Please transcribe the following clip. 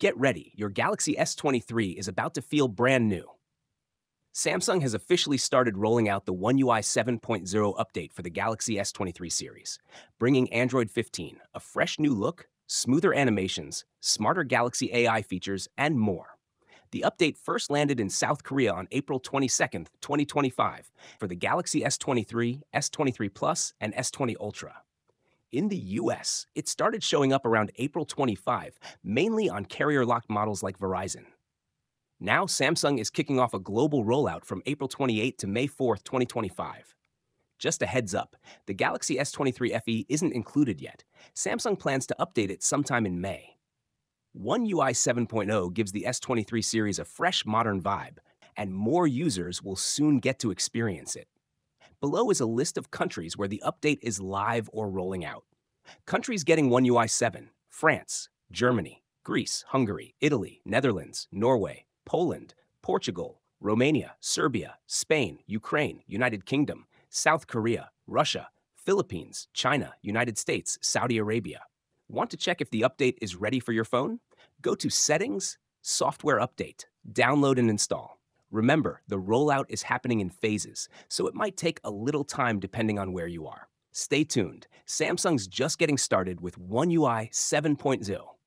Get ready, your Galaxy S23 is about to feel brand new. Samsung has officially started rolling out the One UI 7.0 update for the Galaxy S23 series, bringing Android 15, a fresh new look, smoother animations, smarter Galaxy AI features, and more. The update first landed in South Korea on April 22, 2025, for the Galaxy S23, S23 Plus, and S23 Ultra. In the US, it started showing up around April 25, mainly on carrier locked models like Verizon. Now, Samsung is kicking off a global rollout from April 28 to May 4, 2025. Just a heads up, the Galaxy S23 FE isn't included yet. Samsung plans to update it sometime in May. One UI 7.0 gives the S23 series a fresh modern vibe, and more users will soon get to experience it. Below is a list of countries where the update is live or rolling out. Countries getting One UI 7 France, Germany, Greece, Hungary, Italy, Netherlands, Norway, Poland, Portugal, Romania, Serbia, Spain, Ukraine, United Kingdom, South Korea, Russia, Philippines, China, United States, Saudi Arabia. Want to check if the update is ready for your phone? Go to Settings, Software Update, download and install. Remember, the rollout is happening in phases, so it might take a little time depending on where you are. Stay tuned. Samsung's just getting started with One UI 7.0.